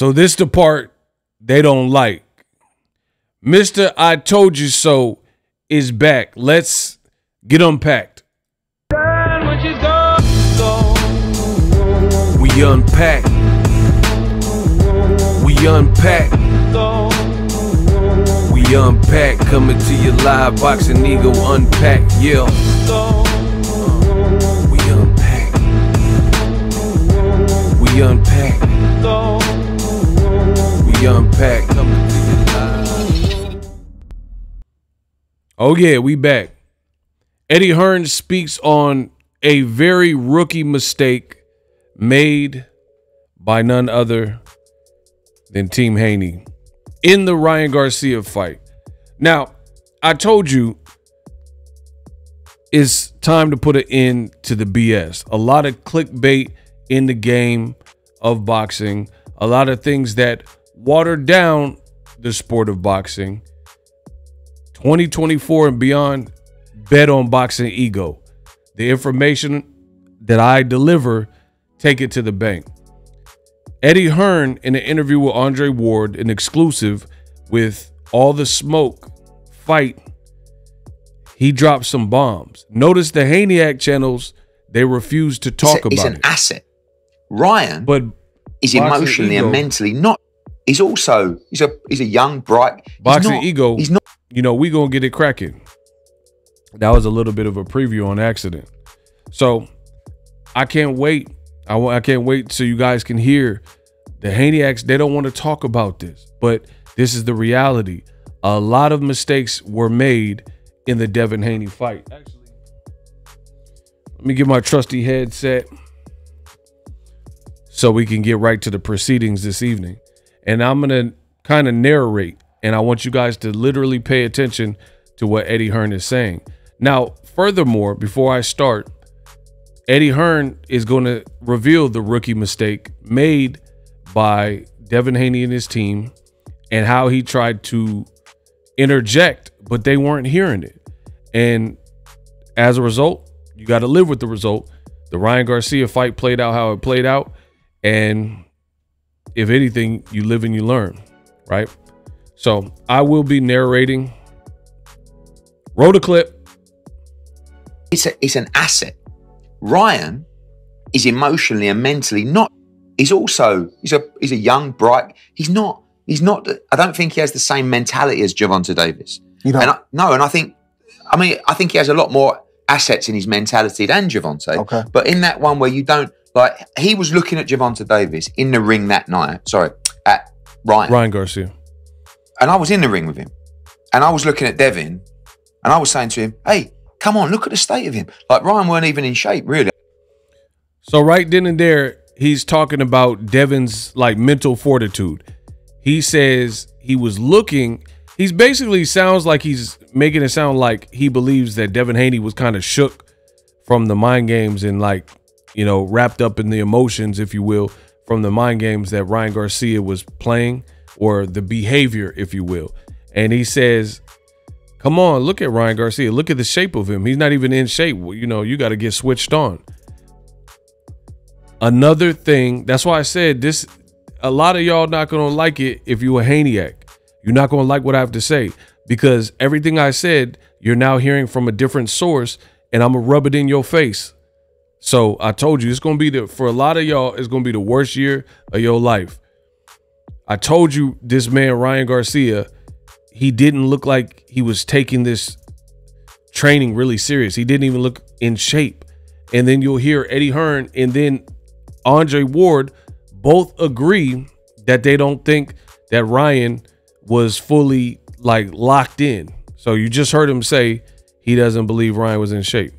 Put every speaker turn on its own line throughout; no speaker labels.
So this the part they don't like. Mr. I told you so is back. Let's get unpacked. We unpack. We unpack. We unpack. Coming to you live. Boxing Ego unpack. Yeah. We unpack. We unpack. Oh yeah, we back. Eddie Hearn speaks on a very rookie mistake made by none other than Team Haney in the Ryan Garcia fight. Now, I told you it's time to put an end to the BS. A lot of clickbait in the game of boxing, a lot of things that water down the sport of boxing. 2024 and beyond, bet on boxing ego. The information that I deliver, take it to the bank. Eddie Hearn, in an interview with Andre Ward, an exclusive with All the Smoke fight, he dropped some bombs. Notice the Haniac channels, they refuse to talk
it's, a- it's
about
an
it.
asset. Ryan
But
is emotionally
ego-
and mentally not. He's also he's a he's a young bright
Boxing
not-
ego.
He's not.
you know, we gonna get it cracking. That was a little bit of a preview on accident. So I can't wait. I wa- I can't wait so you guys can hear the Haniacs. They don't want to talk about this, but this is the reality. A lot of mistakes were made in the Devin Haney fight. Actually, let me get my trusty headset so we can get right to the proceedings this evening. And I'm going to kind of narrate, and I want you guys to literally pay attention to what Eddie Hearn is saying. Now, furthermore, before I start, Eddie Hearn is going to reveal the rookie mistake made by Devin Haney and his team and how he tried to interject, but they weren't hearing it. And as a result, you got to live with the result. The Ryan Garcia fight played out how it played out. And if anything, you live and you learn, right? So I will be narrating. Roll the clip.
It's a it's an asset. Ryan is emotionally and mentally not. He's also he's a he's a young bright. He's not he's not. I don't think he has the same mentality as Gervonta Davis.
You don't.
And I, no, and I think, I mean, I think he has a lot more assets in his mentality than Gervonta.
Okay.
But in that one where you don't like, he was looking at Gervonta Davis in the ring that night. Sorry, at Ryan,
Ryan Garcia.
and I was in the ring with him, and I was looking at Devin, and I was saying to him, "Hey, come on, look at the state of him. Like Ryan weren't even in shape, really.
So right then and there, he's talking about Devin's like mental fortitude. He says he was looking. He's basically sounds like he's making it sound like he believes that Devin Haney was kind of shook from the mind games and like you know wrapped up in the emotions, if you will, from the mind games that Ryan Garcia was playing or the behavior, if you will. And he says, "Come on, look at Ryan Garcia. Look at the shape of him. He's not even in shape. You know, you got to get switched on." Another thing, that's why I said this. A lot of y'all not gonna like it if you a Haniac. You're not gonna like what I have to say because everything I said, you're now hearing from a different source, and I'm gonna rub it in your face. So I told you it's gonna be the for a lot of y'all, it's gonna be the worst year of your life. I told you this man Ryan Garcia, he didn't look like he was taking this training really serious. He didn't even look in shape. And then you'll hear Eddie Hearn and then Andre Ward both agree that they don't think that Ryan was fully like locked in. So you just heard him say he doesn't believe Ryan was in shape.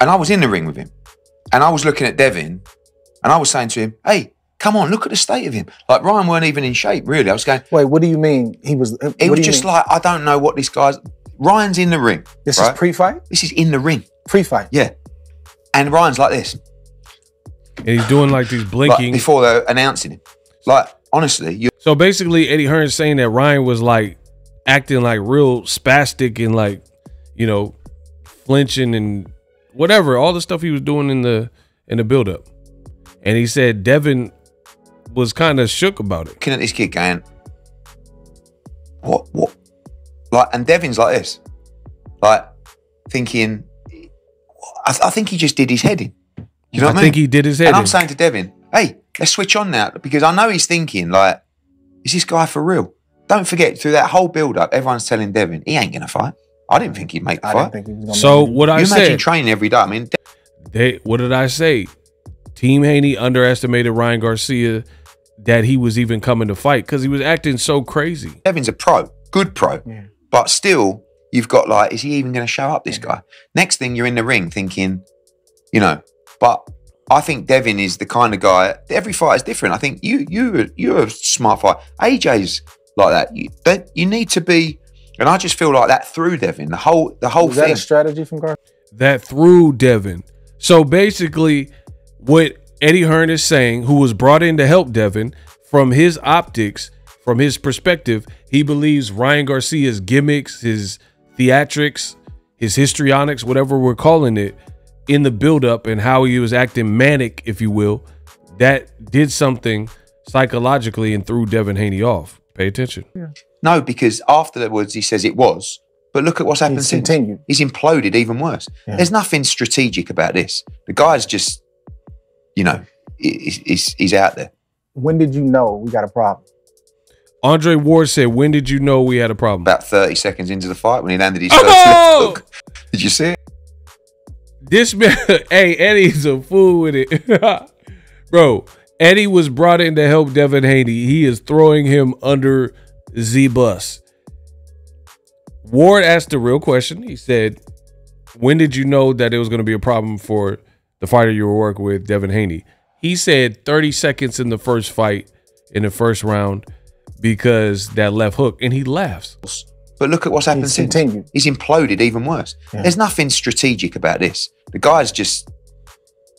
And I was in the ring with him, and I was looking at Devin, and I was saying to him, "Hey, come on, look at the state of him. Like Ryan weren't even in shape, really. I was going.
Wait, what do you mean? He was. uh,
It was just
mean?
like I don't know what this guy's. Ryan's in the ring.
this
right?
is pre-fight.
This is in the ring.
Pre-fight.
Yeah. And Ryan's like this,
And he's doing like these
like
blinking.
before they're announcing him. Like, honestly, you
So basically, Eddie Hearn's saying that Ryan was like acting like real spastic and like, you know, flinching and whatever, all the stuff he was doing in the in the build up. And he said Devin was kind of shook about it.
looking at this kid going, what, what? Like, and Devin's like this, like thinking, I, I think he just did his head in. You know
I
what I
think
mean?
he did his head.
and I'm
in.
saying to Devin, hey, let's switch on now because I know he's thinking, like, is this guy for real? Don't forget, through that whole build up, everyone's telling Devin, he ain't going to fight. I didn't think he'd make the
I
fight.
didn't think he was gonna.
so
make it.
what I
you imagine
said,
training every day. I mean,
they what did I say? Team Haney underestimated Ryan Garcia that he was even coming to fight because he was acting so crazy.
Devin's a pro, good pro,
Yeah.
but still, you've got like, is he even going to show up? This guy. Next thing, you're in the ring thinking, you know, but I think Devin is the kind of guy. Every fight is different. I think you you you're a smart fight. AJ's like that. You that you need to be, and I just feel like that threw Devin. The whole the whole
Was that a strategy from Garcia?
that threw Devin. So basically, what Eddie Hearn is saying, who was brought in to help Devin, from his optics, from his perspective, he believes Ryan Garcia's gimmicks, his theatrics, his histrionics, whatever we're calling it, in the buildup and how he was acting manic, if you will, that did something psychologically and threw Devin Haney off. Pay attention.
no, because afterwards he says it was. But look at what's happened
He's
since.
continued.
He's imploded even worse.
Yeah.
There's nothing strategic about this. The guy's just, you know, he's, he's, he's out there.
When did you know we got a problem?
Andre Ward said, When did you know we had a problem?
About 30 seconds into the fight when he landed his oh! first
Oh!
left hook. Did you see it?
This man, hey, Eddie's a fool with it. Bro, Eddie was brought in to help Devin Haney. He is throwing him under the bus. Ward asked the real question. He said, When did you know that it was going to be a problem for the fighter you were working with, Devin Haney? He said 30 seconds in the first fight, in the first round, because that left hook, and he laughs.
But look at what's happened
He's
since.
continued.
He's imploded even worse.
Yeah.
There's nothing strategic about this. The guy's just,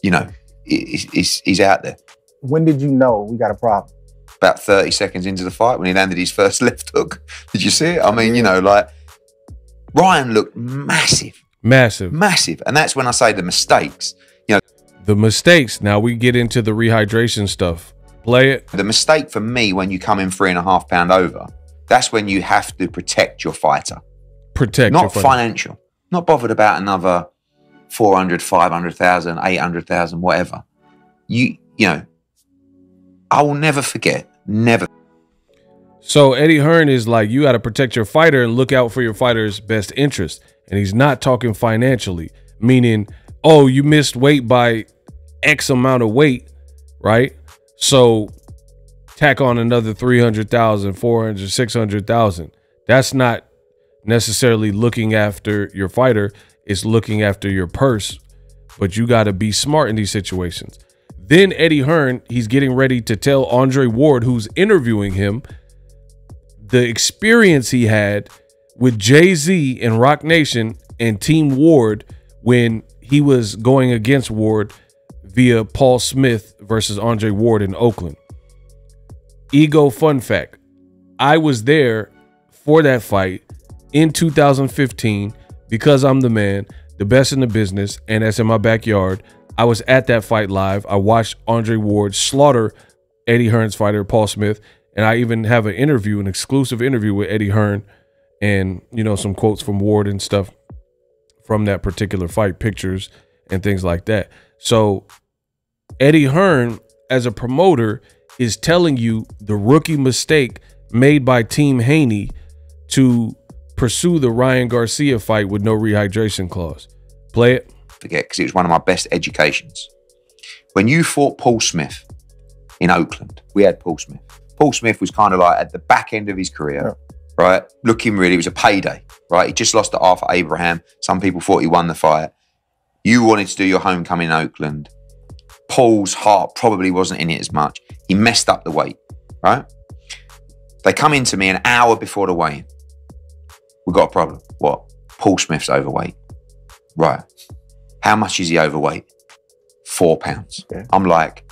you know, he's, he's, he's out there.
When did you know we got a problem?
About 30 seconds into the fight when he landed his first left hook. Did you see it? I mean, you know, like Ryan looked massive,
Massive.
massive. And that's when I say the mistakes. You know,
The mistakes. Now we get into the rehydration stuff. Play it.
the mistake for me when you come in three and a half pound over, that's when you have to protect your fighter.
Protect
not
your fighter.
financial. Not bothered about another 400, 500,000, 800,000, whatever. You, you know, I will never forget, never
So Eddie Hearn is like, you got to protect your fighter and look out for your fighter's best interest. And he's not talking financially, meaning, oh, you missed weight by X amount of weight, right? So tack on another 300,000, 400, 600,000. That's not necessarily looking after your fighter, it's looking after your purse. But you got to be smart in these situations. Then Eddie Hearn, he's getting ready to tell Andre Ward, who's interviewing him, the experience he had with Jay Z and Roc Nation and Team Ward when he was going against Ward via Paul Smith versus Andre Ward in Oakland. Ego fun fact I was there for that fight in 2015 because I'm the man, the best in the business, and that's in my backyard. I was at that fight live. I watched Andre Ward slaughter Eddie Hearn's fighter, Paul Smith, and I even have an interview, an exclusive interview with Eddie Hearn, and you know some quotes from Ward and stuff from that particular fight, pictures and things like that. So Eddie Hearn, as a promoter, is telling you the rookie mistake made by Team Haney to pursue the Ryan Garcia fight with no rehydration clause. Play it.
Forget because it was one of my best educations. When you fought Paul Smith in Oakland, we had Paul Smith. Paul Smith was kind of like at the back end of his career, right? Looking really, it was a payday, right? He just lost to Arthur Abraham. Some people thought he won the fight. You wanted to do your homecoming in Oakland. Paul's heart probably wasn't in it as much. He messed up the weight, right? They come into me an hour before the weigh-in. We've got a problem. What? Paul Smith's overweight. Right. How much is he overweight? Four pounds.
Okay.
I'm like,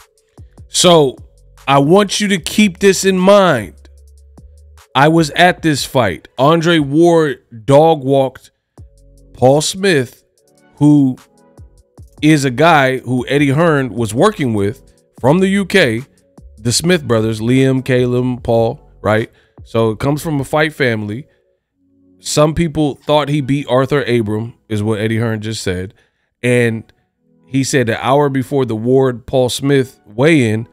So I want you to keep this in mind. I was at this fight. Andre Ward dog walked Paul Smith, who is a guy who Eddie Hearn was working with from the UK the Smith brothers, Liam, Caleb, Paul, right? So it comes from a fight family. Some people thought he beat Arthur Abram, is what Eddie Hearn just said. And he said an hour before the Ward Paul Smith weigh in,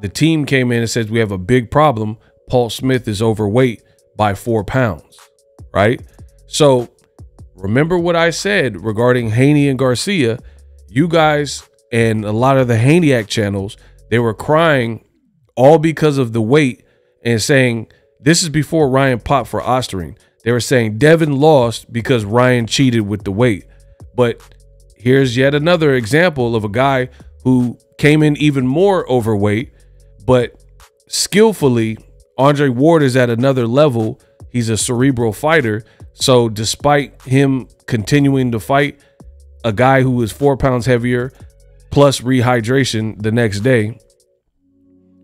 the team came in and says, We have a big problem. Paul Smith is overweight by four pounds, right? So remember what I said regarding Haney and Garcia. You guys and a lot of the Haniac channels, they were crying all because of the weight and saying this is before Ryan popped for Ostarine. They were saying Devin lost because Ryan cheated with the weight. But here's yet another example of a guy who came in even more overweight, but skillfully, Andre Ward is at another level. He's a cerebral fighter. So despite him continuing to fight a guy who is four pounds heavier plus rehydration the next day,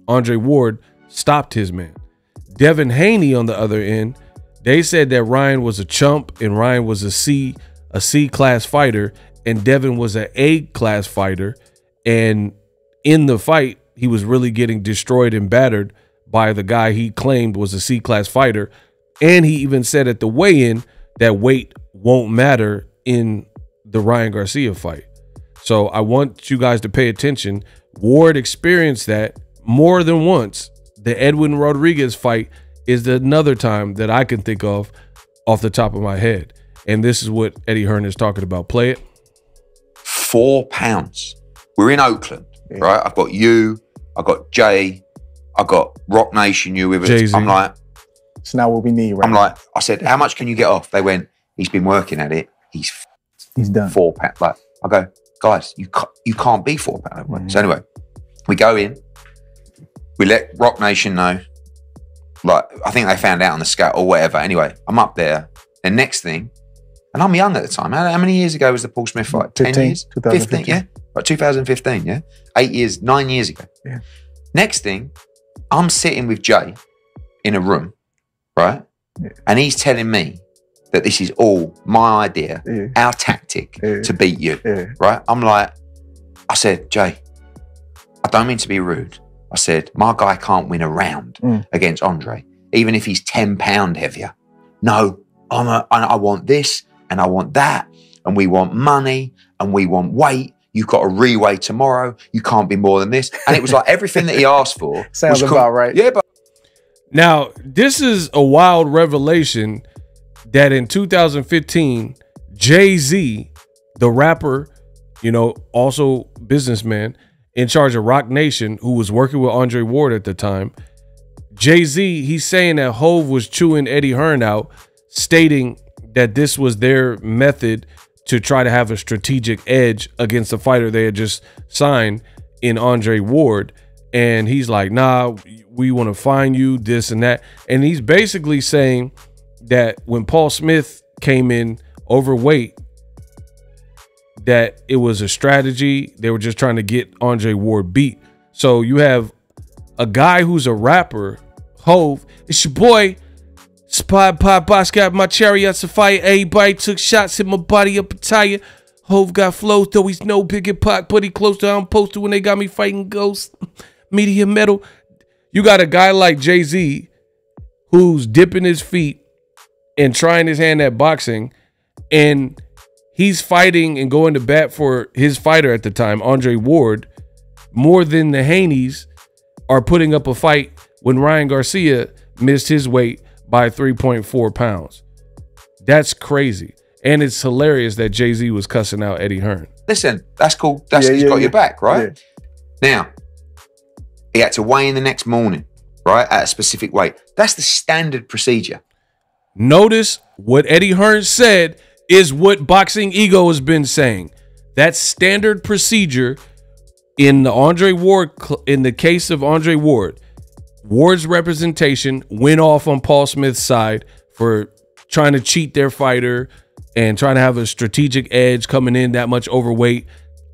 Andre Ward stopped his man. Devin Haney on the other end, they said that Ryan was a chump and Ryan was a C, a C class fighter, and Devin was an A class fighter. And in the fight, he was really getting destroyed and battered by the guy he claimed was a C class fighter. And he even said at the weigh in that weight won't matter in the Ryan Garcia fight. So I want you guys to pay attention. Ward experienced that more than once. The Edwin Rodriguez fight is another time that I can think of off the top of my head. And this is what Eddie Hearn is talking about. Play it.
Four pounds. We're in Oakland,
Yeah.
right? I've got you, I've got Jay, I've got Roc Nation, you with us.
Jay-Z.
I'm like,
It's not what we need right
I'm like, I said, how much can you get off? They went, he's been working at it. He's
He's done.
four pounds. Like, I go, guys, you can't, you can't be four pounds.
Mhm.
So anyway, we go in, we let Roc Nation know. Like, I think they found out on the scale or whatever. Anyway, I'm up there. The next thing, and I'm young at the time. How, how many years ago was the Paul Smith fight? 10 years?
2015.
15, yeah? Right, 2015, yeah? Eight years, nine years ago.
Yeah.
Next thing, I'm sitting with Jay in a room, right?
Yeah.
And he's telling me that this is all my idea,
Yeah.
our tactic
Yeah.
to beat you, right? I'm like, I said, Jay, I don't mean to be rude. I said, my guy can't win a round
Mm.
against Andre, even if he's 10 pound heavier. No, I'm a, I I want this and I want that. And we want money and we want weight. You've got to reweigh tomorrow. You can't be more than this. And it was like everything that he asked for.
Sounds
was com-
about right.
Yeah, but
Now, this is a wild revelation that in 2015, Jay Z, the rapper, you know, also businessman in charge of Roc Nation, who was working with Andre Ward at the time, Jay Z, he's saying that Hove was chewing Eddie Hearn out, stating that this was their method to try to have a strategic edge against the fighter they had just signed in Andre Ward. And he's like, nah, we want to find you, this and that. And he's basically saying that when Paul Smith came in overweight, that it was a strategy. They were just trying to get Andre Ward beat. So you have a guy who's a rapper, Hove. It's your boy, Spy Pop Boss got my chariots to fire. Everybody took shots, hit my body up a tire. Hove got flows, though he's no bigger pot, but he close to I'm posted when they got me fighting ghosts. Media metal. You got a guy like Jay Z who's dipping his feet and trying his hand at boxing, and he's fighting and going to bat for his fighter at the time, Andre Ward, more than the Haneys are putting up a fight when Ryan Garcia missed his weight by 3.4 pounds. That's crazy. And it's hilarious that Jay Z was cussing out Eddie Hearn.
listen, that's cool. That's
Yeah,
he's
yeah,
got
yeah.
your back, right?
Yeah.
Now, he had to weigh in the next morning, right, at a specific weight. That's the standard procedure.
Notice what Eddie Hearn said is what Boxing Ego has been saying. That standard procedure in the Andre Ward in the case of Andre Ward. Ward's representation went off on Paul Smith's side for trying to cheat their fighter and trying to have a strategic edge coming in that much overweight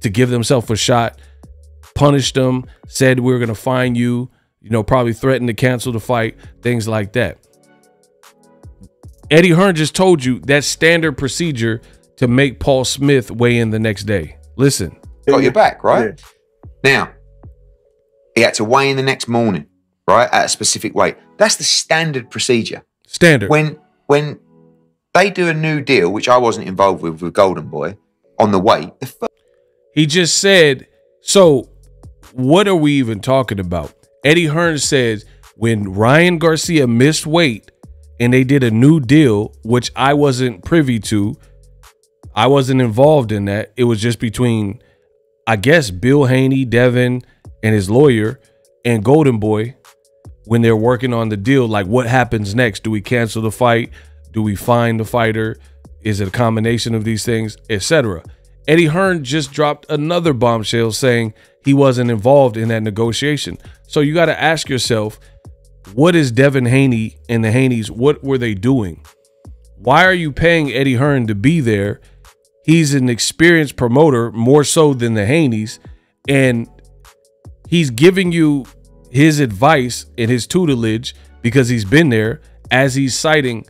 to give themselves a shot. Punished them, said we are going to fine you, you know, probably threatened to cancel the fight, things like that. Eddie Hearn just told you that standard procedure to make Paul Smith weigh in the next day. Listen,
Got your back, right?
Yeah.
Now, He had to weigh in the next morning, right, at a specific weight. That's the standard procedure.
Standard.
When when they do a new deal, which I wasn't involved with with Golden Boy, on the weight, the
He just said, so what are we even talking about? Eddie Hearn says when Ryan Garcia missed weight and they did a new deal, which I wasn't privy to, I wasn't involved in that. It was just between, I guess, Bill Haney, Devin, and his lawyer, and Golden Boy when they're working on the deal. Like, what happens next? Do we cancel the fight? Do we find the fighter? Is it a combination of these things, etc.? Eddie Hearn just dropped another bombshell saying he wasn't involved in that negotiation. So you got to ask yourself, what is Devin Haney and the Haneys? What were they doing? Why are you paying Eddie Hearn to be there? He's an experienced promoter more so than the Haneys, and he's giving you his advice and his tutelage because he's been there as he's citing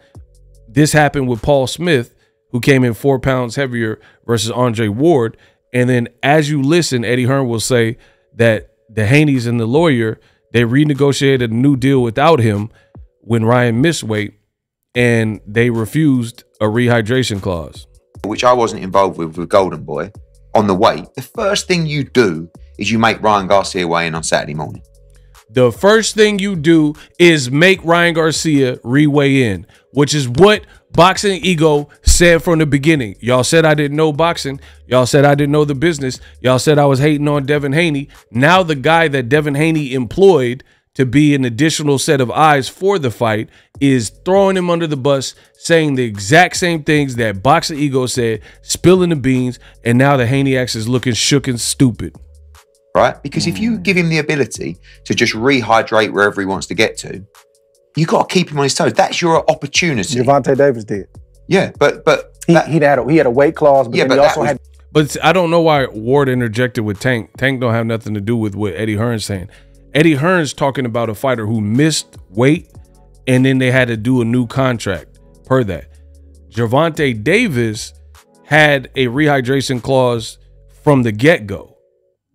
this happened with Paul Smith, who came in four pounds heavier versus Andre Ward. And then as you listen, Eddie Hearn will say that the Haneys and the lawyer, they renegotiated a new deal without him when Ryan missed weight and they refused a rehydration clause.
which I wasn't involved with with Golden Boy, on the weight, the first thing you do is you make Ryan Garcia weigh in on Saturday morning.
The first thing you do is make Ryan Garcia reweigh in, which is what Boxing Ego said from the beginning. Y'all said I didn't know boxing. Y'all said I didn't know the business. Y'all said I was hating on Devin Haney. Now the guy that Devin Haney employed to be an additional set of eyes for the fight is throwing him under the bus, saying the exact same things that Boxing Ego said, spilling the beans, and now the Haniacs is looking shook and stupid.
Right? Because if you hmm. give him the ability to just rehydrate wherever he wants to get to, you got to keep him on his toes. That's your opportunity.
Gervonta Davis did.
yeah, but but
He,
that-
he had a, he had a weight clause, but
Yeah, but
he also
was-
had
But I don't know why Ward interjected with Tank. Tank don't have nothing to do with what Eddie Hearn's saying. Eddie Hearn's talking about a fighter who missed weight and then they had to do a new contract per that. Gervonta Davis had a rehydration clause from the get-go.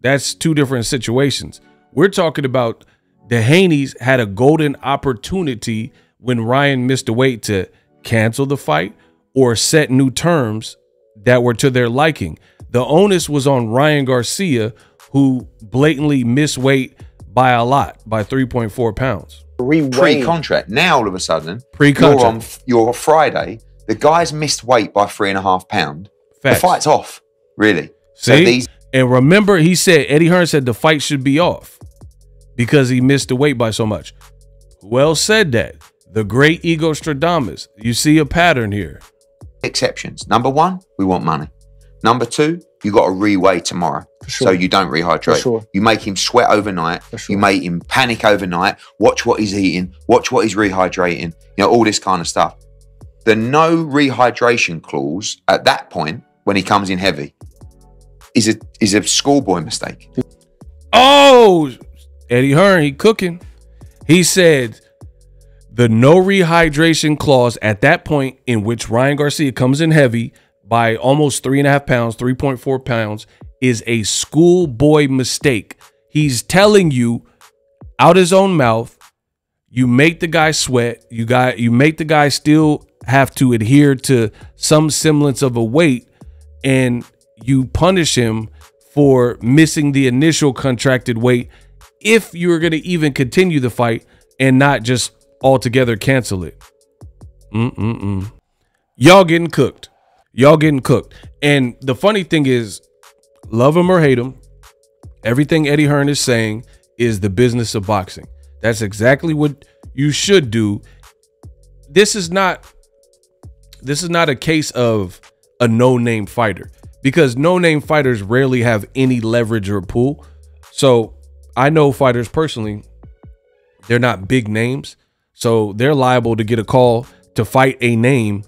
That's two different situations. We're talking about the Haneys had a golden opportunity when Ryan missed the weight to cancel the fight or set new terms that were to their liking. The onus was on Ryan Garcia, who blatantly missed weight by a lot, by 3.4 pounds.
reweighed.
pre-contract. Now all of a sudden,
Pre-contract.
you're on you're Friday. The guy's missed weight by three and a half pound.
Facts.
The fight's off. Really. So
See?
these
and remember, he said, Eddie Hearn said the fight should be off because he missed the weight by so much. Who else said that? The great Ego Stradamus. You see a pattern here.
exceptions. Number one, we want money. Number two, you got to reweigh tomorrow.
sure.
So you don't rehydrate.
sure.
You make him sweat overnight.
sure.
You make him panic overnight. Watch what he's eating. Watch what he's rehydrating. You know, all this kind of stuff. The no rehydration clause at that point, when he comes in heavy, is a is a schoolboy mistake.
Oh, Eddie Hearn, he cooking. He said the no rehydration clause at that point in which Ryan Garcia comes in heavy by almost three and a half pounds, 3.4 pounds, is a schoolboy mistake. He's telling you out his own mouth, you make the guy sweat, you got you make the guy still have to adhere to some semblance of a weight, and you punish him for missing the initial contracted weight if you're going to even continue the fight and not just altogether cancel it. Mm-mm-mm. Y'all getting cooked. Y'all getting cooked. And the funny thing is, love him or hate him, everything Eddie Hearn is saying is the business of boxing. That's exactly what you should do. This is not this is not a case of a no-name fighter because no-name fighters rarely have any leverage or pull. So, I know fighters personally, they're not big names, so they're liable to get a call to fight a name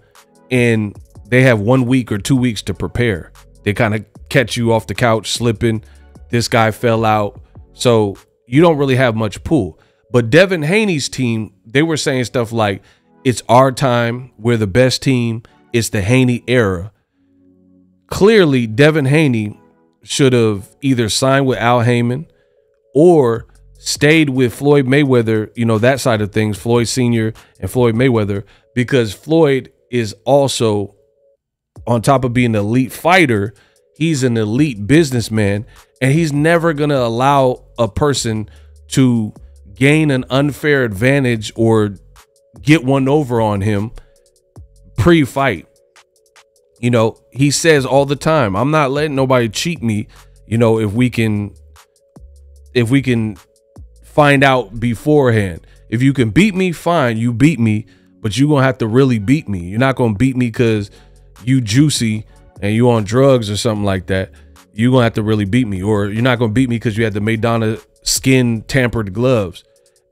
and they have 1 week or 2 weeks to prepare. They kind of catch you off the couch slipping. This guy fell out. So, you don't really have much pull. But Devin Haney's team, they were saying stuff like, it's our time. We're the best team. It's the Haney era. Clearly, Devin Haney should have either signed with Al Haymon or stayed with Floyd Mayweather, you know, that side of things, Floyd Sr. and Floyd Mayweather, because Floyd is also, on top of being an elite fighter, he's an elite businessman, and he's never going to allow a person to gain an unfair advantage or get one over on him pre fight. You know, he says all the time, I'm not letting nobody cheat me, you know, if we can if we can find out beforehand. If you can beat me, fine, you beat me, but you're to have to really beat me. You're not going to beat me cuz you juicy and you on drugs or something like that. You're to have to really beat me or you're not going to beat me cuz you had the Madonna skin tampered gloves.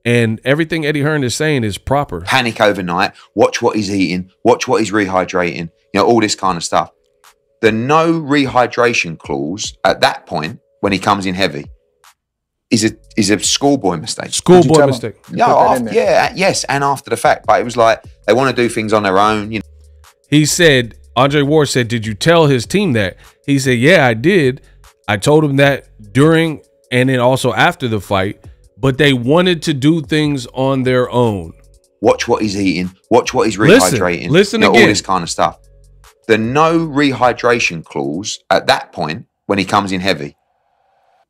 And everything Eddie Hearn is saying is proper.
Panic overnight. Watch what he's eating. Watch what he's rehydrating. You know, all this kind of stuff. The no rehydration clause at that point, when he comes in heavy, is a is a schoolboy mistake.
Schoolboy mistake.
You
Yeah,
put that in
after, yeah, yes, and after the fact. But it was like they want to do things on their own. You know,
He said, Andre Ward said, Did you tell his team that? He said, Yeah, I did. I told him that during and then also after the fight, but they wanted to do things on their own.
watch what he's eating. Watch what he's
Listen,
rehydrating.
listen
you know,
again.
All this kind of stuff. The no rehydration clause at that point, when he comes in heavy,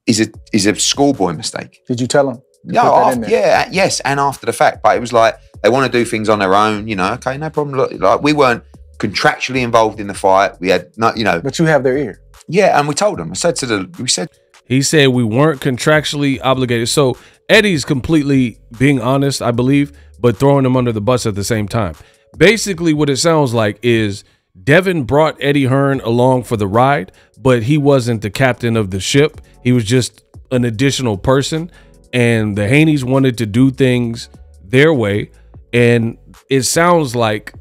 is a is a schoolboy mistake.
Did you tell him? You
Yeah,
put that in
after, yeah, yes, and after the fact. But it was like they want to do things on their own. You know, okay, no problem. Look, like we weren't contractually involved in the fight. We had not, you know,
But you have their ear.
yeah, and we told them. I said to the, we said,
He said we weren't contractually obligated. So Eddie's completely being honest, I believe, but throwing him under the bus at the same time. Basically, what it sounds like is Devin brought Eddie Hearn along for the ride, but he wasn't the captain of the ship. He was just an additional person. And the Haneys wanted to do things their way. And it sounds like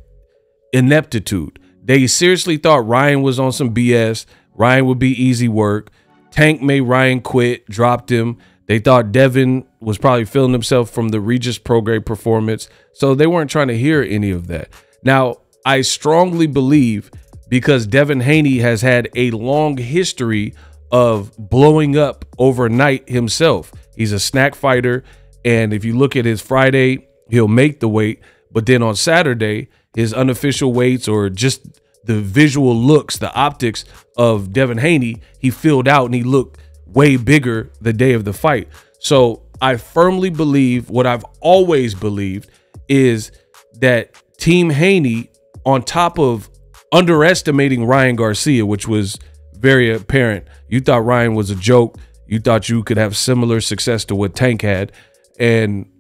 ineptitude. They seriously thought Ryan was on some BS. Ryan would be easy work. Tank made Ryan quit, dropped him. They thought Devin was probably feeling himself from the Regis Prograis performance. So they weren't trying to hear any of that. Now, I strongly believe because Devin Haney has had a long history of blowing up overnight himself. He's a snack fighter. And if you look at his Friday, he'll make the weight. But then on Saturday, his unofficial weights or just the visual looks, the optics of Devin Haney, he filled out and he looked way bigger the day of the fight. So I firmly believe what I've always believed is that Team Haney, on top of underestimating Ryan Garcia, which was very apparent, you thought Ryan was a joke. You thought you could have similar success to what Tank had. And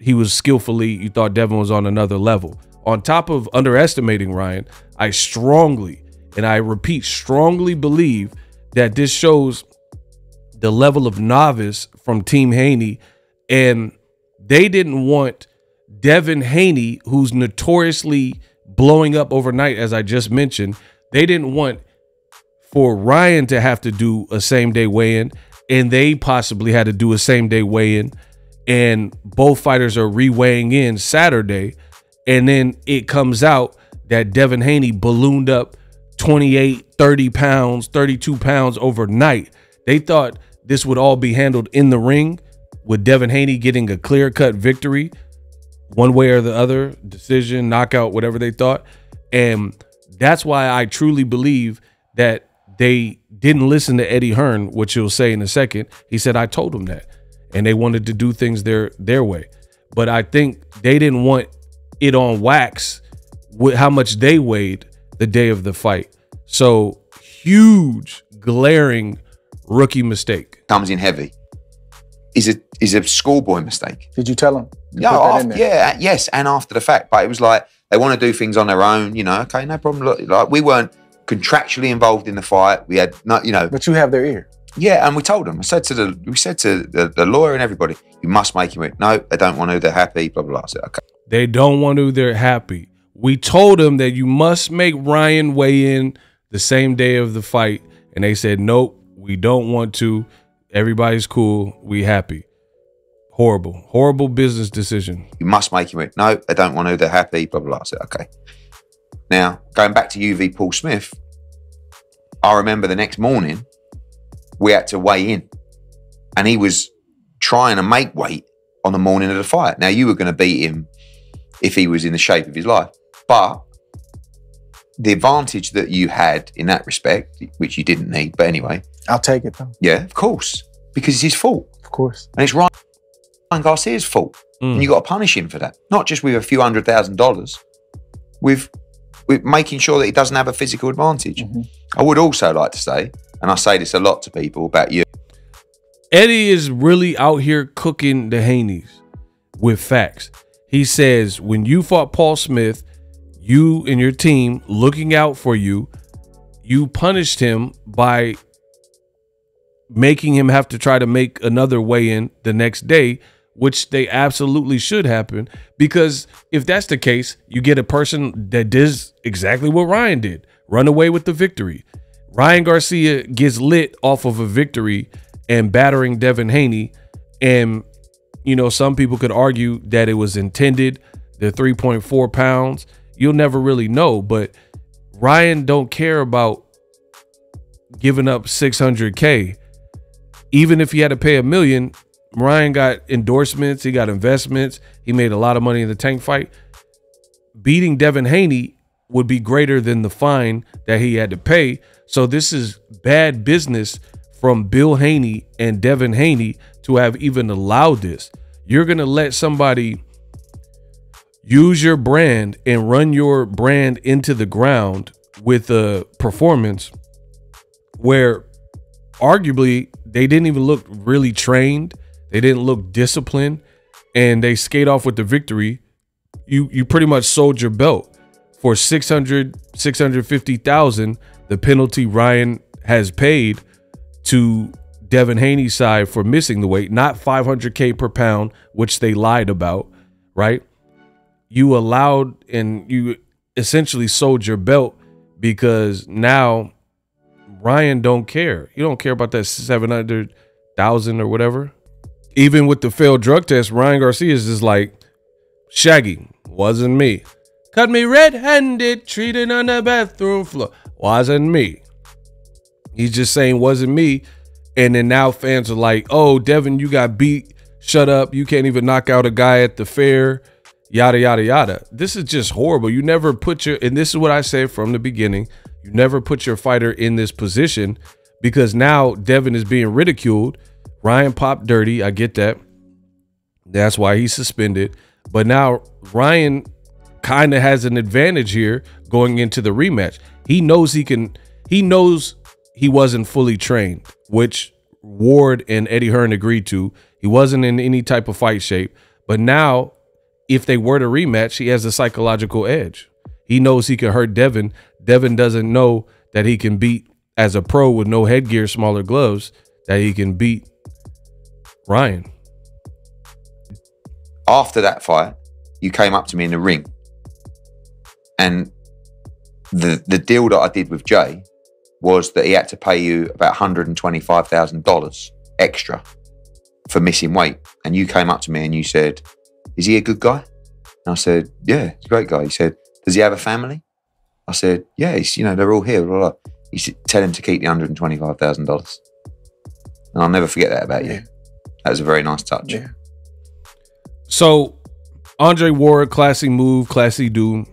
he was skillfully, you thought Devin was on another level. On top of underestimating Ryan, I strongly, and I repeat, strongly believe that this shows the level of novice from Team Haney. And they didn't want Devin Haney, who's notoriously blowing up overnight, as I just mentioned, they didn't want for Ryan to have to do a same day weigh in, and they possibly had to do a same day weigh in. And both fighters are re-weighing in Saturday. And then it comes out that Devin Haney ballooned up 28, 30 pounds, 32 pounds overnight. They thought this would all be handled in the ring with Devin Haney getting a clear cut victory, one way or the other, decision, knockout, whatever they thought. And that's why I truly believe that they didn't listen to Eddie Hearn, which he'll say in a second. He said, I told them that. And they wanted to do things their their way. But I think they didn't want it on wax with how much they weighed the day of the fight. So huge, glaring rookie mistake.
comes in heavy, is a is a schoolboy mistake.
Did you tell them? You
Yeah,
put that
af-
in there.
yeah, yes, and after the fact. But it was like they want to do things on their own. You know, okay, no problem. Look, like we weren't contractually involved in the fight. We had not, you know,
But you have their ear.
yeah, and we told them. I said to the, we said to the, the lawyer and everybody, you must make him. No, they don't want to. They're happy. Blah blah blah. I said, okay.
They don't want to, they're happy. We told them that you must make Ryan weigh in the same day of the fight. And they said, nope, we don't want to. Everybody's cool. We happy. Horrible, horrible business decision.
You must make him. No, they don't want to. They're happy. Blah blah. blah. I said, okay. Now going back to UV Paul Smith, I remember the next morning we had to weigh in, and he was trying to make weight on the morning of the fight. Now you were going to beat him if he was in the shape of his life, but the advantage that you had in that respect, which you didn't need, but anyway,
I'll take it though.
yeah, of course, because it's his fault
Of course.
and it's Ryan Garcia's fault,
Mm.
and you got to punish him for that. Not just with a few hundred thousand dollars, with with making sure that he doesn't have a physical advantage.
Mhm.
I would also like to say, and I say this a lot to people about you.
Eddie is really out here cooking the Haneys with facts. He says when you fought Paul Smith, you and your team looking out for you, you punished him by making him have to try to make another weigh in the next day, which they absolutely should happen. Because if that's the case, you get a person that does exactly what Ryan did run away with the victory. Ryan Garcia gets lit off of a victory and battering Devin Haney. And, you know, some people could argue that it was intended, the 3.4 pounds. You'll never really know. But Ryan don't care about giving up 600K. Even if he had to pay a million, Ryan got endorsements, he got investments, he made a lot of money in the tank fight. Beating Devin Haney would be greater than the fine that he had to pay. So this is bad business from Bill Haney and Devin Haney to have even allowed this. You're going to let somebody use your brand and run your brand into the ground with a performance where arguably they didn't even look really trained. They didn't look disciplined and they skate off with the victory. You you pretty much sold your belt for 600 650,000 the penalty Ryan has paid to Devin Haney's side for missing the weight, not 500k per pound which they lied about, right? You allowed and you essentially sold your belt because now Ryan don't care. You don't care about that 700,000 or whatever. Even with the failed drug test, Ryan Garcia is just like, Shaggy, wasn't me. Cut me red-handed, treated on the bathroom floor. Wasn't me. He's just saying wasn't me. And then now fans are like, oh, Devin, you got beat. Shut up. You can't even knock out a guy at the fair. Yada, yada, yada. This is just horrible. You never put your, and this is what I say from the beginning. You never put your fighter in this position because now Devin is being ridiculed. Ryan popped dirty. I get that. That's why he's suspended. But now Ryan kind of has an advantage here going into the rematch. He knows he can, he knows he wasn't fully trained, which Ward and Eddie Hearn agreed to. He wasn't in any type of fight shape. But now, if they were to rematch, he has a psychological edge. He knows he can hurt Devin. Devin doesn't know that he can beat as a pro with no headgear, smaller gloves, that he can beat Ryan.
After that fight, you came up to me in the ring, and the the deal that I did with Jay was that he had to pay you about hundred and twenty five thousand dollars extra for missing weight. And you came up to me and you said, "Is he a good guy?" And I said, "Yeah, he's a great guy." He said, "Does he have a family?" I said, "Yeah, he's you know they're all here." Blah, blah. blah." He said, "Tell him to keep the hundred and twenty five thousand dollars." And I'll never forget that about you. That was a very nice touch.
Yeah.
So, Andre Ward, classy move, classy dude.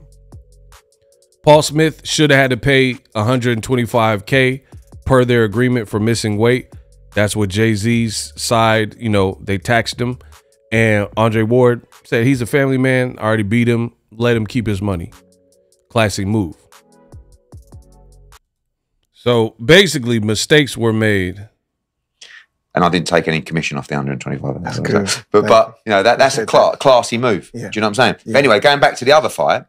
Paul Smith should have had to pay 125k per their agreement for missing weight. That's what Jay Z's side, you know, they taxed him. And Andre Ward said he's a family man. I already beat him. Let him keep his money. Classic move. So basically, mistakes were made.
and I didn't take any commission off the 125.
That's good.
But
Thank
but you know that that's a
Appreciate
cla- classy move.
Yeah.
Do you know what I'm saying?
Yeah.
anyway, going back to the other fight,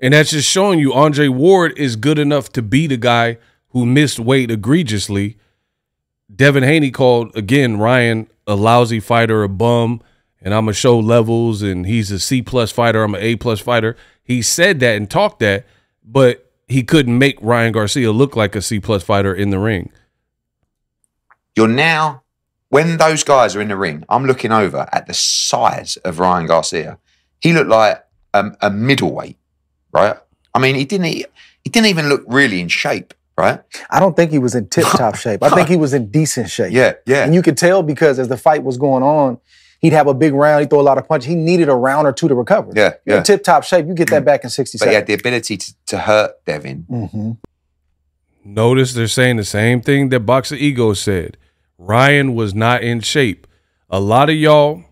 And that's just showing you Andre Ward is good enough to beat a guy who missed weight egregiously. Devin Haney called again Ryan a lousy fighter, a bum, and I'm gonna show levels, and he's a C plus fighter, I'm an A plus fighter. He said that and talked that, but he couldn't make Ryan Garcia look like a C plus fighter in the ring.
you're now when those guys are in the ring. I'm looking over at the size of Ryan Garcia. He looked like a, a middleweight, right? I mean, he didn't he, he didn't even look really in shape, right?
I don't think he was in tip top shape. I think he was in decent shape.
Yeah, yeah.
And you could tell because as the fight was going on, he'd have a big round, he'd throw a lot of punches. He needed a round or two to recover.
Yeah,
You're
yeah.
in tip top shape, you get that back in 60
But he had the ability to, to hurt Devin.
hmm
Notice they're saying the same thing that Boxer Ego said. Ryan was not in shape. A lot of y'all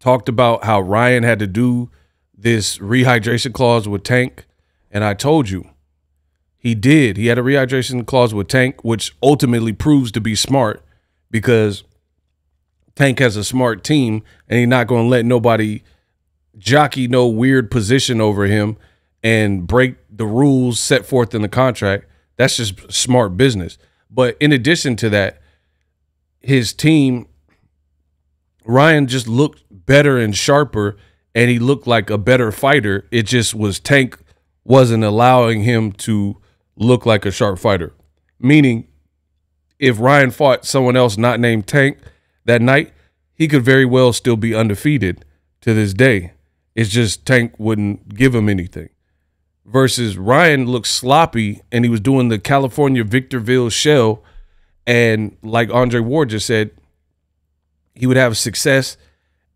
talked about how Ryan had to do this rehydration clause with Tank, and I told you he did. He had a rehydration clause with Tank, which ultimately proves to be smart because Tank has a smart team, and he's not going to let nobody jockey no weird position over him and break the rules set forth in the contract. That's just smart business. But in addition to that, his team, Ryan just looked better and sharper, and he looked like a better fighter. It just was Tank wasn't allowing him to look like a sharp fighter. Meaning, if Ryan fought someone else not named Tank that night, he could very well still be undefeated to this day. It's just Tank wouldn't give him anything. Versus Ryan looked sloppy and he was doing the California Victorville shell. And like Andre Ward just said, he would have success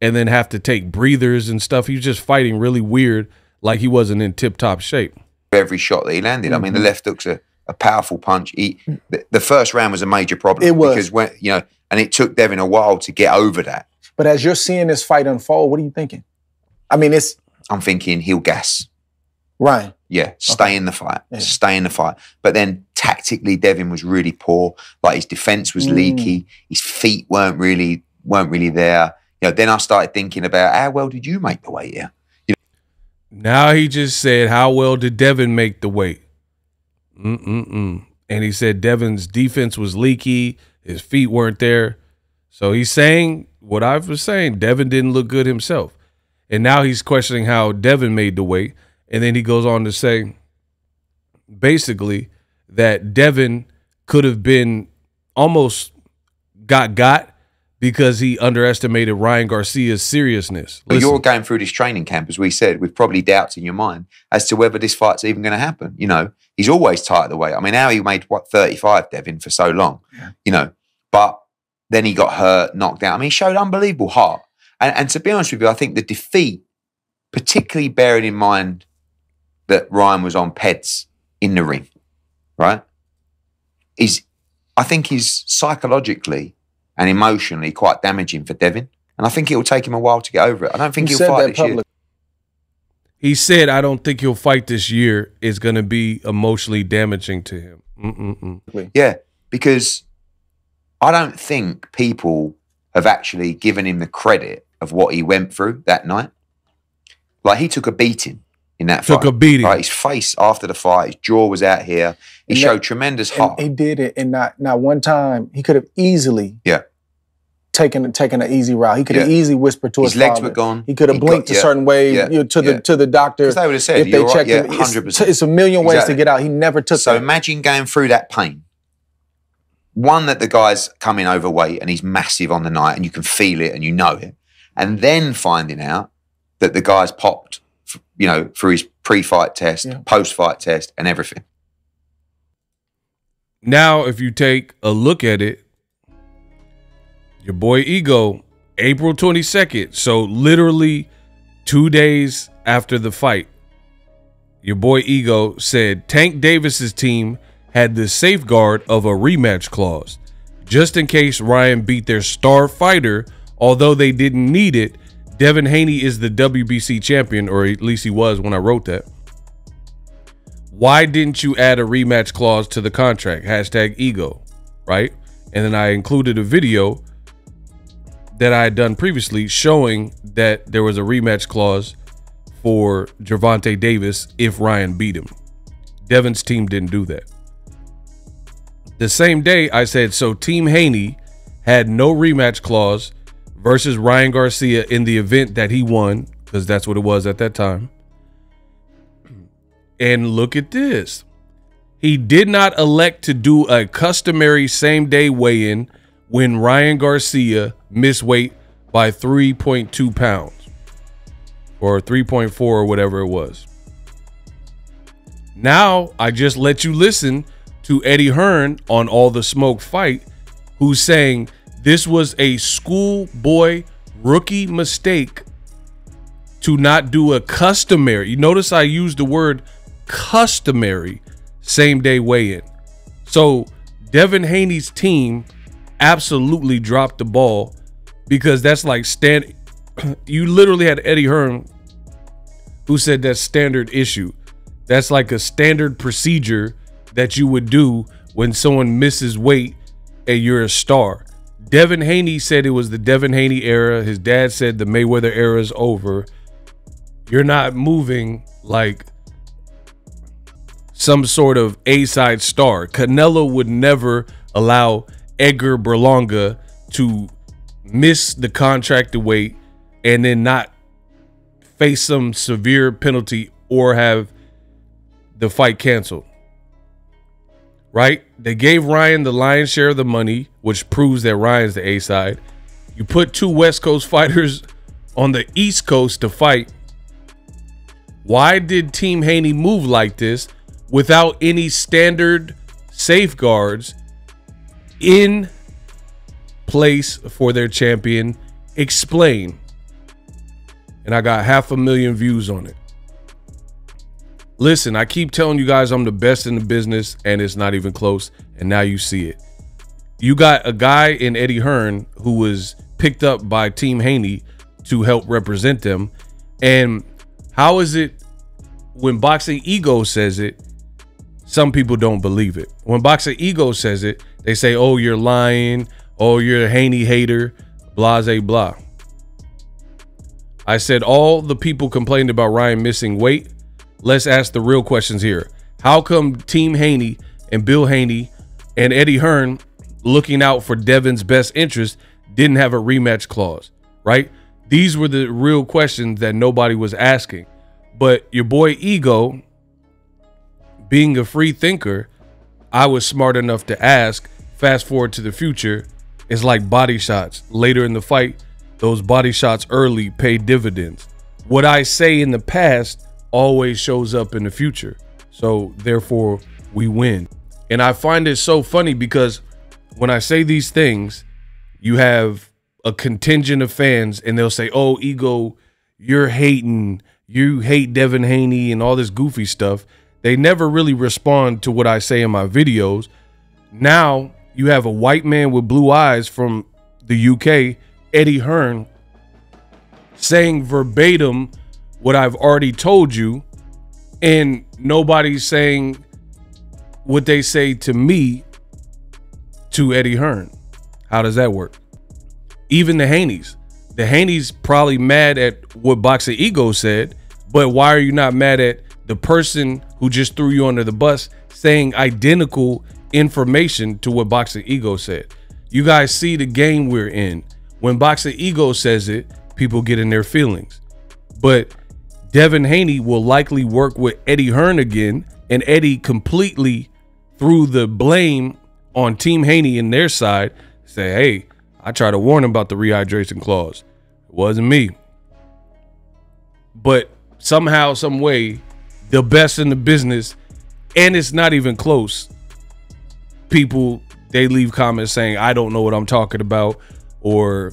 and then have to take breathers and stuff. He was just fighting really weird, like he wasn't in tip top shape.
Every shot that he landed. I mean,
Mm-hmm.
the left hook's a, a powerful punch. He, the, the first round was a major problem.
It was.
because when you know, and it took Devin a while to get over that.
But as you're seeing this fight unfold, what are you thinking? I mean, it's
I'm thinking he'll gas.
Ryan.
Yeah, stay in the fight.
Yeah.
Stay in the fight. But then tactically, Devin was really poor. Like his defense was
Mm.
leaky. His feet weren't really weren't really there. You know, then I started thinking about how well did you make the weight here?
Now he just said, How well did Devin make the weight? Mm-mm-mm. And he said Devin's defense was leaky, his feet weren't there. So he's saying what I was saying. Devin didn't look good himself. And now he's questioning how Devin made the weight. And then he goes on to say basically that Devin could have been almost got got because he underestimated Ryan Garcia's seriousness.
But
Listen.
you're going through this training camp, as we said, with probably doubts in your mind as to whether this fight's even going to happen. You know, he's always tight the way. I mean, how he made what 35, Devin, for so long. You know, but then he got hurt, knocked out. I mean, he showed unbelievable heart. And, and to be honest with you, I think the defeat, particularly bearing in mind that Ryan was on Peds in the ring, right? Is I think is psychologically and emotionally quite damaging for Devin. And I think it will take him a while to get over it. I don't think
You
he'll
said
fight
that
this year.
public.
He said, "I don't think he'll fight this year. Is going to be emotionally damaging to him." Mm-mm-mm.
Yeah, because I don't think people have actually given him the credit of what he went through that night. Like he took a beating in that
Took
fight.
a beating.
Right, his face after the fight, his jaw was out here. He
And that-
showed tremendous heart.
he did it, and not not one time he could have easily
Yeah.
taken taken an easy route. He could have
Yeah.
easily whispered to
His
his,
legs
father.
were gone.
He could have
He got-
blinked a
yeah.
certain way
Yeah.
you know, to
Yeah.
the to the doctor
Because they would have said,
if they
right."
checked
Yeah,
him. It's,
100%.
it's a million ways
Exactly.
to get out. He never took
So
that.
imagine going through that pain. One that the guy's coming overweight and he's massive on the night, and you can feel it and you know it, and then finding out that the guy's popped, f- you know, through his pre-fight test,
Yeah.
post-fight test, and everything.
Now, if you take a look at it, your boy Ego, April 22nd, so literally two days after the fight, your boy Ego said Tank Davis's team had the safeguard of a rematch clause. Just in case Ryan beat their star fighter, although they didn't need it, Devin Haney is the WBC champion, or at least he was when I wrote that. Why didn't you add a rematch clause to the contract? Hashtag ego, right? And then I included a video that I had done previously showing that there was a rematch clause for Gervonta Davis if Ryan beat him. Devin's team didn't do that. The same day, I said, so Team Haney had no rematch clause versus Ryan Garcia in the event that he won, because that's what it was at that time. And look at this. He did not elect to do a customary same day weigh in when Ryan Garcia missed weight by 3.2 pounds or 3.4 or whatever it was. Now I just let you listen to Eddie Hearn on All the Smoke fight, who's saying this was a schoolboy rookie mistake to not do a customary. You notice I used the word customary same day weigh in. So Devin Haney's team absolutely dropped the ball because that's like stand. you literally had Eddie Hearn who said that's standard issue. That's like a standard procedure that you would do when someone misses weight and you're a star. Devin Haney said it was the Devin Haney era. His dad said the Mayweather era is over. You're not moving like some sort of A side star. Canelo would never allow Edgar Berlanga to miss the contracted weight and then not face some severe penalty or have the fight canceled. Right? They gave Ryan the lion's share of the money, which proves that Ryan's the A side. You put two West Coast fighters on the East Coast to fight. Why did Team Haney move like this without any standard safeguards in place for their champion? Explain and I got half a million views on it. Listen, I keep telling you guys I'm the best in the business, and it's not even close. And now you see it. You got a guy in Eddie Hearn who was picked up by Team Haney to help represent them. And how is it when Boxing Ego says it, some people don't believe it. When Boxing Ego says it, they say, oh, you're lying. Oh, you're a Haney hater. Blase blah. I said all the people complained about Ryan missing weight. Let's ask the real questions here. How come Team Haney and Bill Haney and Eddie Hearn looking out for Devin's best interest didn't have a rematch clause, right? These were the real questions that nobody was asking. But your boy Ego, being a free thinker, I was smart enough to ask. Fast forward to the future, it's like body shots. Later in the fight, those body shots early pay dividends. What I say in the past always shows up in the future. So therefore, we win. And I find it so funny because when I say these things, you have a contingent of fans and they'll say, Oh, ego, you're hating, you hate Devin Haney and all this goofy stuff. They never really respond to what I say in my videos. Now you have a white man with blue eyes from the UK Eddie Hearn saying verbatim what I've already told you, and nobody's saying what they say to me to Eddie Hearn. How does that work? Even the Haneys. The Haneys probably mad at what Boxer Ego said, but why are you not mad at the person who just threw you under the bus saying identical information to what Boxer Ego said? You guys see the game we're in. When Boxer Ego says it, people get in their feelings. But Devin Haney will likely work with Eddie Hearn again, and Eddie completely threw the blame on Team Haney in their side. Say, hey, I tried to warn him about the rehydration clause. It wasn't me. But somehow, some way, the best in the business, and it's not even close. People they leave comments saying, I don't know what I'm talking about or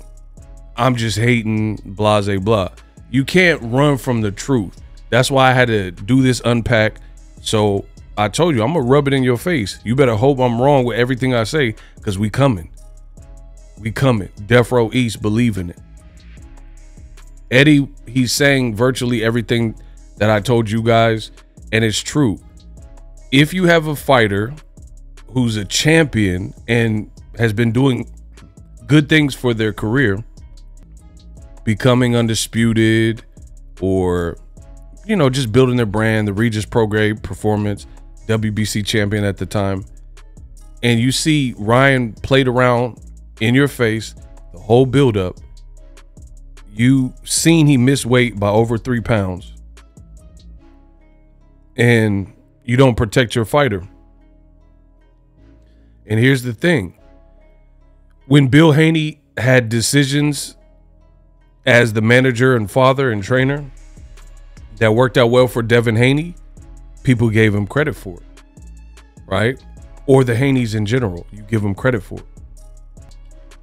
I'm just hating blase blah. You can't run from the truth. That's why I had to do this unpack. So I told you I'm gonna rub it in your face. You better hope I'm wrong with everything I say, because we coming. We coming. Death Row East, believe in it. Eddie, he's saying virtually everything that I told you guys, and it's true. If you have a fighter who's a champion and has been doing good things for their career, becoming undisputed or you know just building their brand, the Regis Prograis performance, WBC champion at the time. And you see Ryan played around in your face the whole buildup. You seen he missed weight by over three pounds. And you don't protect your fighter. And here's the thing when Bill Haney had decisions as the manager and father and trainer that worked out well for Devin Haney, people gave him credit for it. Right? or the Haneys in general. You give them credit for it.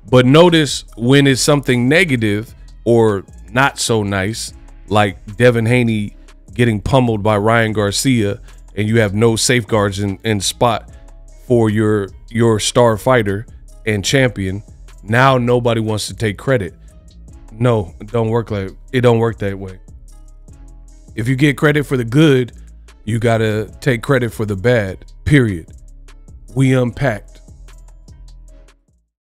But notice when it's something negative or not so nice, like Devin Haney getting pummeled by Ryan Garcia, and you have no safeguards in, in spot for your your star fighter and champion. Now nobody wants to take credit. No, it don't work like it don't work that way. If you get credit for the good, you gotta take credit for the bad. Period. We unpacked.